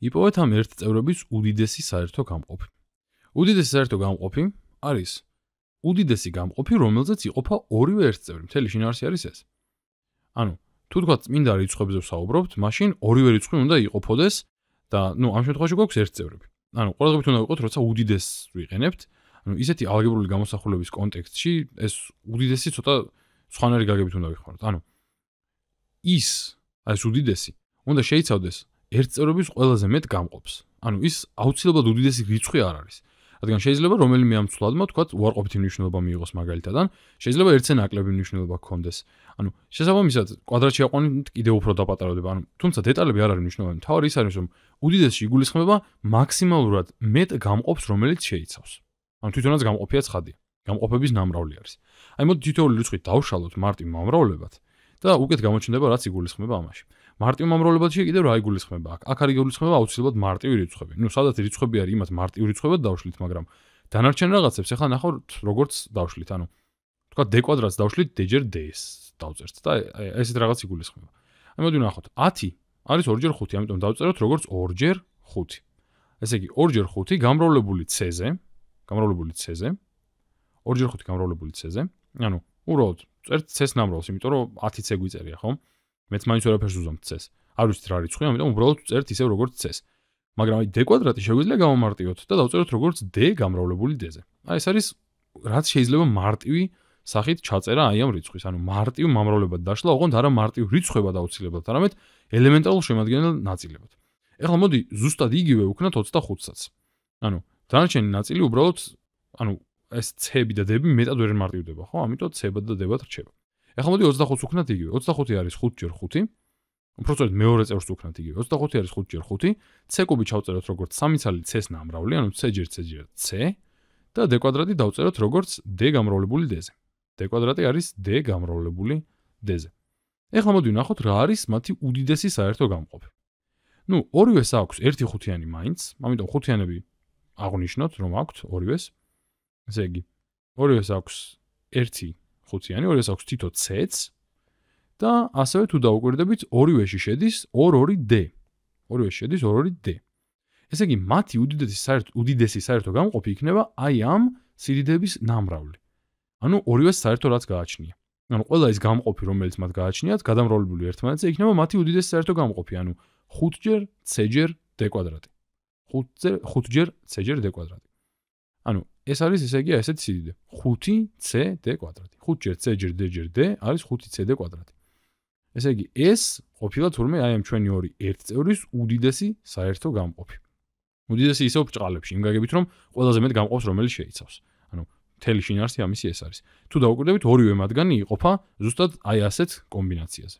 იპოვეთ ამ ერთ წევრების უდიდესი საერთო გამყოფი. უდიდესი საერთო გამყოფი არის უდიდესი გამყოფი, რომელზეც იყოფა ორივე ერთ წევრი. მთელი შინაარსი არის ეს. ანუ თუ თქვა წმინდა რიცხვებზე ვსაუბრობთ, მაშინ ორივე რიცხვი უნდა იყოფოდეს და ნუ ამ შემთხვევაში გვაქვს ერთ წევრები. ანუ ყველგან უნდა ვიყოთ, როცა უდიდეს ვიყენებთ, ანუ ისეთი ალგებრული გამოსახულების კონტექსტში ეს უდიდესი ცოტა სხვანაირი გაგებით უნდა ვიხმაროთ. ანუ ის ეს უდიდესი უნდა შეიცავდეს ერთ წევრების ყველაზე მეტ გამყოფს. ანუ ის აუცილებლად უდიდესი რიცხვი არ არის. რადგან შეიძლება რომელიმე ამ ცვლადმა თქვა უარყოფითი მნიშვნელობა მიიღოს მაგალითად ან შეიძლება ერთზე ნაკლები მნიშვნელობა გქონდეს. ანუ შესაბამისად კვადრატში აყვანით კიდევ უფრო დაპატარავდება. ანუ თუმცა დეტალები არ არის მნიშვნელოვანი. თავი ის არის რომ უდიდესი იგულისხმება მაქსიმალურად მეტ გამყოფს რომელიც შეიცავს. ანუ თვითონაც გამყოფია ცხადია. გამყოფების ნამრავლი არის. აი მოდი თითოეული რიცხვი დავშალოთ მარტივ მომრავლებად და უკეთ გამოჩნდება რაც იგულისხმება ამაში. მარტივ მომრავლებაში კიდევ რა იგულისხმება აქ? აქ არის იგულისხმება აუცილებლად მარტივი რიცხვები. ნუ სადაც რიცხვები არის, იმას მარტივ რიცხვებად დავშლით, მაგრამ დანარჩენ რაღაცებს ახლა ნახავთ როგორც დავშლით, ანუ თქვა d კვადრატს დავშლით d ჯერ d-ს დავწერთ და ესეთ რაღაც იგულისხმება. აი მოდი ნახოთ, 10 არის 2 ჯერ 5, ამიტომ დავწეროთ როგორც 2 ჯერ 5. ესე იგი 2 ჯერ 5 გამრავლებული c-ზე, გამრავლებული c-ზე 2 ჯერ 5 გამრავლებული c-ზე. ანუ უბრალოდ წერთ c-ს ნამრავლს, იმიტომ რომ 10 c გვიწერია, ხო? მეც მაინც ვერაფერს უზომთ c-ს. არ ვიცით რა რიცხვია, ამიტომ უბრალოდ წერთ ისევ როგორც c-ს. მაგრამ აი d კვადრატი შეგვიძლია გამომარტივოთ და დავწეროთ როგორც d გამრავლებული d-ზე. აი ეს არის რაც შეიძლება მარტივი სახით ჩაწერა აი ამ რიცხვის. ანუ მარტივ მომრავლებად დაშლა, ოღონდ არა მარტივ რიცხვებად აუცილებლად, არამედ ელემენტარულ შემადგენელ ნაწილებად. ეხლა მოდი ზუსტად იგივე ვქნათ 25-საც. ანუ დანარჩენი ნაწილი უბრალოდ ანუ ეს c-ები და d-ები მეტად ვერ მარტივდება, ხო? ამიტომ c-ბად და d-ბად რჩება. ეხლა მოდი 25-ს ვქნათ იგივე. 25 არის 5 ჯერ 5. უბრალოდ მეორე წევრს ვქნათ იგივე. 25 არის 5 ჯერ 5. c კუბი ჩავწეროთ როგორც 3 ცალი c-ს ნამრავლი, ანუ c ჯერ c ჯერ c და d კვადრატი დავწეროთ როგორც d გამრავლებული d-ზე. d კვადრატი არის d გამრავლებული d-ზე. ეხლა მოდი ვნახოთ რა არის მათი უდიდესი საერთო გამყოფი. ნუ ორივეს აქვს ერთი ხუთიანი მაინც, ამიტომ ხუთიანები აღნიშნოთ რომ აქვთ ორივეს ესე იგი ორივეს აქვს ერთი ხუთიანი, ორივეს აქვს თითო c-ც და ასევე თუ დაუკვირდებით ორივეში შედის 2-2d. ორივეში შედის 2-2d. ესე იგი მათი უდიდესი საერთო უდიდესი საერთო გამყოფი იქნება აი ამ სიდიდების ნამრავლი. ანუ ორივეს საერთო რაც გააჩნია. ანუ ყველა ის გამყოფი რომელიც მათ გააჩნიათ, გადამრავლებული ერთმანეთზე იქნება მათი უდიდესი საერთო გამყოფი, ანუ 5-ჯერ c-ჯერ d კვადრატი. 5-ჯერ 5-ჯერ c-ჯერ d კვადრატი. ანუ ეს არის ესე იგი ესეთი სიდიდე 5cd კვადრატი. 5 ჯერ c ჯერ d ჯერ d არის 5cd კვადრატი. ესე იგი ეს ყოფილა თურმე აი ამ ჩვენი ორი ერთ წევრის უდიდესი საერთო გამყოფი. უდიდესი ისევ ბჭყალებში იმ გაგებით რომ ყველაზე მეტ გამყოფს რომელიც შეიცავს. ანუ თელი შინაარსი ამისი ეს არის. თუ დაუკვირდებით ორივე მათგანი იყოფა ზუსტად აი ასეთ კომბინაციაზე